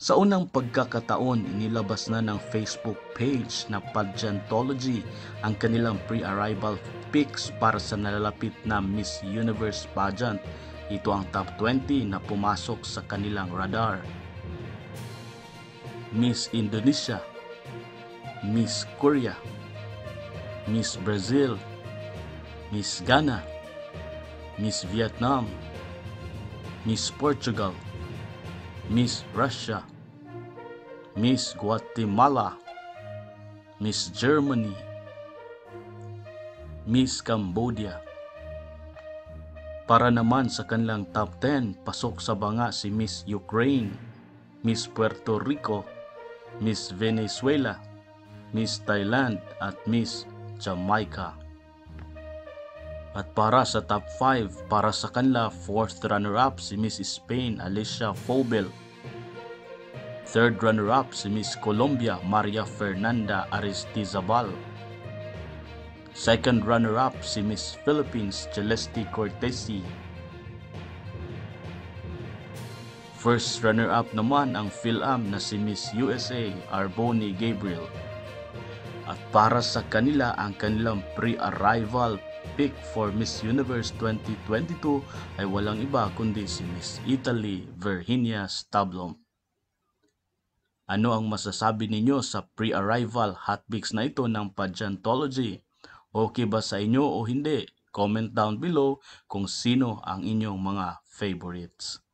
Sa unang pagkakataon, inilabas na ng Facebook page na Pageantology ang kanilang pre-arrival pics para sa nalalapit na Miss Universe pageant. Ito ang top 20 na pumasok sa kanilang radar. Miss Indonesia, Miss Korea, Miss Brazil, Miss Ghana, Miss Vietnam, Miss Portugal, Miss Russia, Miss Guatemala, Miss Germany, Miss Cambodia. Para naman sa kanilang top 10, pasok sa banga si Miss Ukraine, Miss Puerto Rico, Miss Venezuela, Miss Thailand at Miss Jamaica. At para sa top 5, para sa kanila, fourth runner-up si Miss Spain Alicia Fobel. Third runner-up si Miss Colombia Maria Fernanda Aristizabal. Second runner-up si Miss Philippines Celeste Cortesi. First runner-up naman ang Phil-Am na si Miss USA Arboni Gabriel. At para sa kanila ang kanilang pre-arrival pick for Miss Universe 2022 ay walang iba kundi si Miss Italy Virginia Stablom. Ano ang masasabi ninyo sa pre-arrival hotpicks na ito ng Pageantology? Okay ba sa inyo o hindi? Comment down below kung sino ang inyong mga favorites.